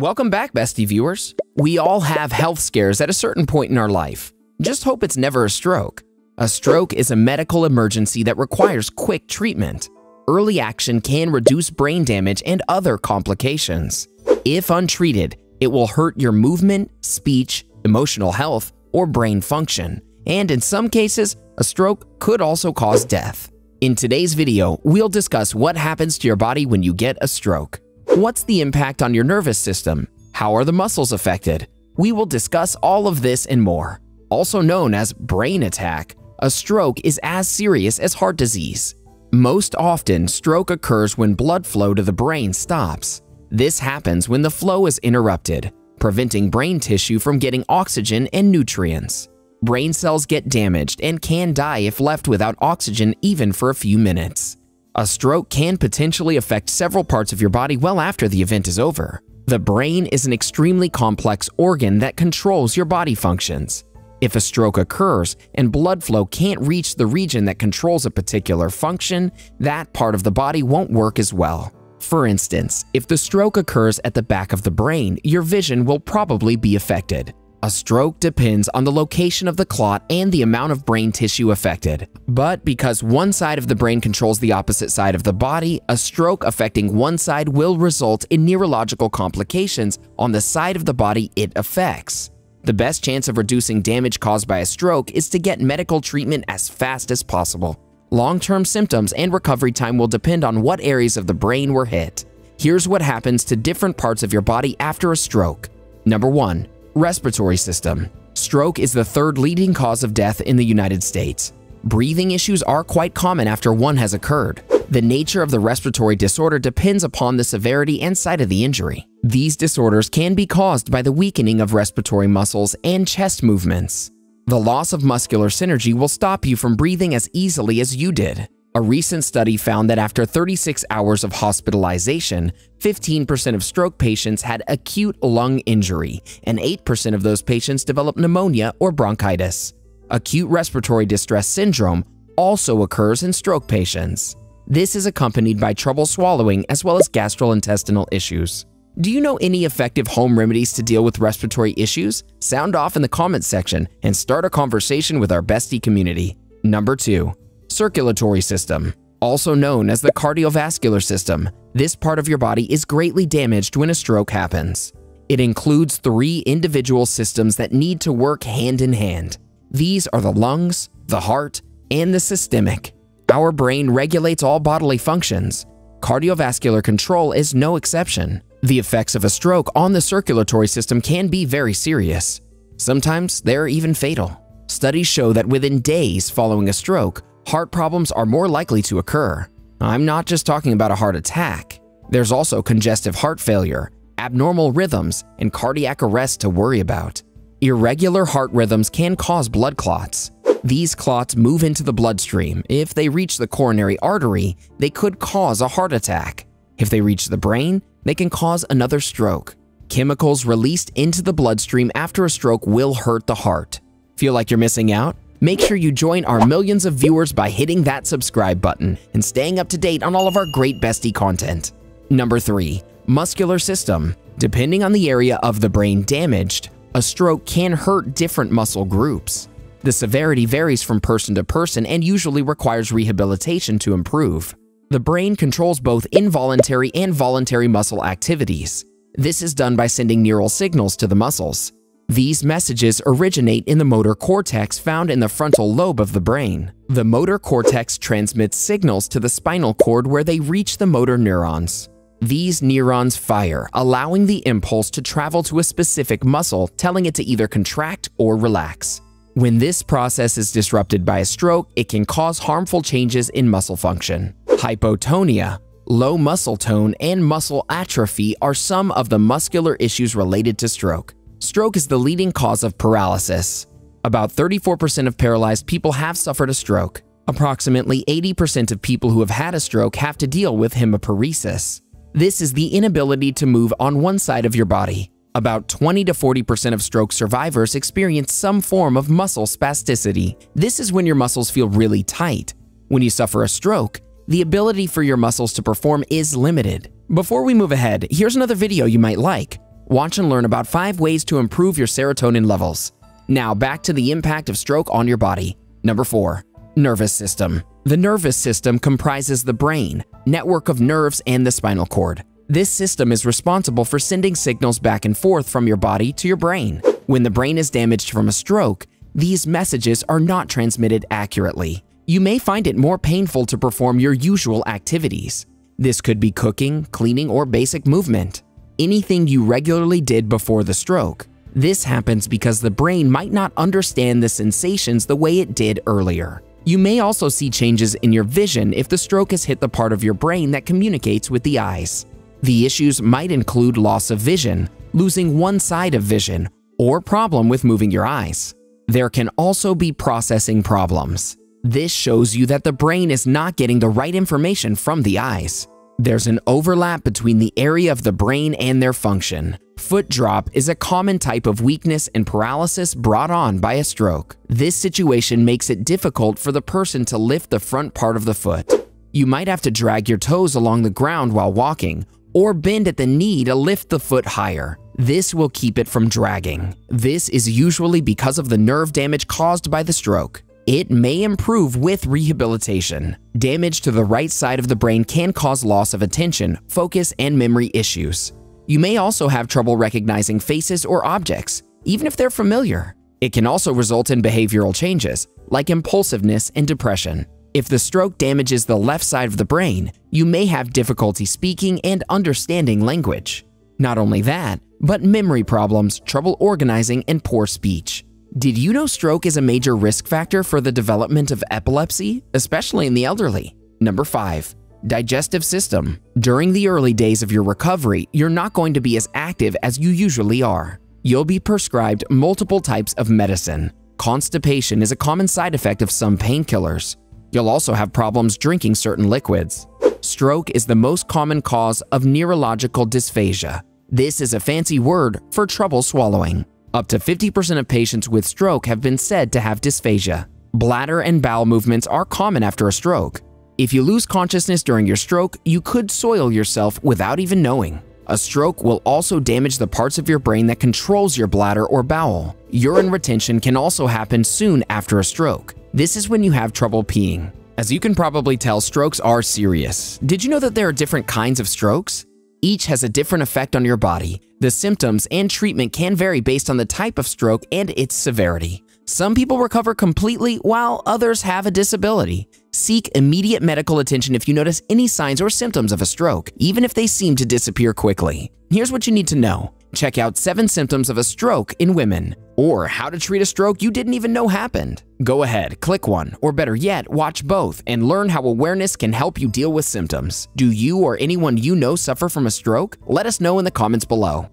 Welcome back, bestie viewers. We all have health scares at a certain point in our life. Just hope it's never a stroke. A stroke is a medical emergency that requires quick treatment. Early action can reduce brain damage and other complications. If untreated, it will hurt your movement, speech, emotional health, or brain function. And in some cases, a stroke could also cause death. In today's video, we'll discuss what happens to your body when you get a stroke. What's the impact on your nervous system? How are the muscles affected? We will discuss all of this and more. Also known as brain attack, a stroke is as serious as heart disease. Most often, stroke occurs when blood flow to the brain stops. This happens when the flow is interrupted, preventing brain tissue from getting oxygen and nutrients. Brain cells get damaged and can die if left without oxygen even for a few minutes. A stroke can potentially affect several parts of your body well after the event is over. The brain is an extremely complex organ that controls your body functions. If a stroke occurs and blood flow can't reach the region that controls a particular function, that part of the body won't work as well. For instance, if the stroke occurs at the back of the brain, your vision will probably be affected. A stroke depends on the location of the clot and the amount of brain tissue affected. But because one side of the brain controls the opposite side of the body, a stroke affecting one side will result in neurological complications on the side of the body it affects. The best chance of reducing damage caused by a stroke is to get medical treatment as fast as possible. Long-term symptoms and recovery time will depend on what areas of the brain were hit. Here's what happens to different parts of your body after a stroke. Number 1 Respiratory system. Stroke is the third leading cause of death in the United States. Breathing issues are quite common after one has occurred. The nature of the respiratory disorder depends upon the severity and site of the injury. These disorders can be caused by the weakening of respiratory muscles and chest movements. The loss of muscular synergy will stop you from breathing as easily as you did. A recent study found that after 36 hours of hospitalization, 15% of stroke patients had acute lung injury, and 8% of those patients developed pneumonia or bronchitis. Acute respiratory distress syndrome also occurs in stroke patients. This is accompanied by trouble swallowing as well as gastrointestinal issues. Do you know any effective home remedies to deal with respiratory issues? Sound off in the comments section and start a conversation with our bestie community. Number 2 circulatory system. Also known as the cardiovascular system, this part of your body is greatly damaged when a stroke happens. It includes three individual systems that need to work hand in hand. These are the lungs, the heart, and the systemic. Our brain regulates all bodily functions. Cardiovascular control is no exception. The effects of a stroke on the circulatory system can be very serious. Sometimes they're even fatal. Studies show that within days following a stroke, heart problems are more likely to occur. I'm not just talking about a heart attack. There's also congestive heart failure, abnormal rhythms, and cardiac arrest to worry about. Irregular heart rhythms can cause blood clots. These clots move into the bloodstream. If they reach the coronary artery, they could cause a heart attack. If they reach the brain, they can cause another stroke. Chemicals released into the bloodstream after a stroke will hurt the heart. Feel like you're missing out? Make sure you join our millions of viewers by hitting that subscribe button and staying up to date on all of our great bestie content. Number 3. Muscular system. Depending on the area of the brain damaged, a stroke can hurt different muscle groups. The severity varies from person to person and usually requires rehabilitation to improve. The brain controls both involuntary and voluntary muscle activities. This is done by sending neural signals to the muscles. These messages originate in the motor cortex found in the frontal lobe of the brain. The motor cortex transmits signals to the spinal cord where they reach the motor neurons. These neurons fire, allowing the impulse to travel to a specific muscle, telling it to either contract or relax. When this process is disrupted by a stroke, it can cause harmful changes in muscle function. Hypotonia, low muscle tone, and muscle atrophy are some of the muscular issues related to stroke. Stroke is the leading cause of paralysis. About 34% of paralyzed people have suffered a stroke. Approximately 80% of people who have had a stroke have to deal with hemiparesis. This is the inability to move on one side of your body. About 20 to 40% of stroke survivors experience some form of muscle spasticity. This is when your muscles feel really tight. When you suffer a stroke, the ability for your muscles to perform is limited. Before we move ahead, here's another video you might like. Watch and learn about 5 ways to improve your serotonin levels. Now back to the impact of stroke on your body. Number 4. Nervous system. The nervous system comprises the brain, network of nerves, and the spinal cord. This system is responsible for sending signals back and forth from your body to your brain. When the brain is damaged from a stroke, these messages are not transmitted accurately. You may find it more painful to perform your usual activities. This could be cooking, cleaning, or basic movement. Anything you regularly did before the stroke. This happens because the brain might not understand the sensations the way it did earlier. You may also see changes in your vision if the stroke has hit the part of your brain that communicates with the eyes. The issues might include loss of vision, losing one side of vision, or problem with moving your eyes. There can also be processing problems. This shows you that the brain is not getting the right information from the eyes. There's an overlap between the area of the brain and their function. Foot drop is a common type of weakness and paralysis brought on by a stroke. This situation makes it difficult for the person to lift the front part of the foot. You might have to drag your toes along the ground while walking or bend at the knee to lift the foot higher. This will keep it from dragging. This is usually because of the nerve damage caused by the stroke. It may improve with rehabilitation. Damage to the right side of the brain can cause loss of attention, focus, and memory issues. You may also have trouble recognizing faces or objects, even if they're familiar. It can also result in behavioral changes, like impulsiveness and depression. If the stroke damages the left side of the brain, you may have difficulty speaking and understanding language. Not only that, but memory problems, trouble organizing, and poor speech. Did you know stroke is a major risk factor for the development of epilepsy, especially in the elderly? Number 5. Digestive system. During the early days of your recovery, you're not going to be as active as you usually are. You'll be prescribed multiple types of medicine. Constipation is a common side effect of some painkillers. You'll also have problems drinking certain liquids. Stroke is the most common cause of neurological dysphagia. This is a fancy word for trouble swallowing. Up to 50% of patients with stroke have been said to have dysphagia. Bladder and bowel movements are common after a stroke. If you lose consciousness during your stroke, you could soil yourself without even knowing. A stroke will also damage the parts of your brain that controls your bladder or bowel. Urine retention can also happen soon after a stroke. This is when you have trouble peeing. As you can probably tell, strokes are serious. Did you know that there are different kinds of strokes? Each has a different effect on your body. The symptoms and treatment can vary based on the type of stroke and its severity. Some people recover completely while others have a disability. Seek immediate medical attention if you notice any signs or symptoms of a stroke, even if they seem to disappear quickly. Here's what you need to know. Check out 7 symptoms of a stroke in women, or how to treat a stroke you didn't even know happened. Go ahead, click one, or better yet, watch both and learn how awareness can help you deal with symptoms. Do you or anyone you know suffer from a stroke? Let us know in the comments below.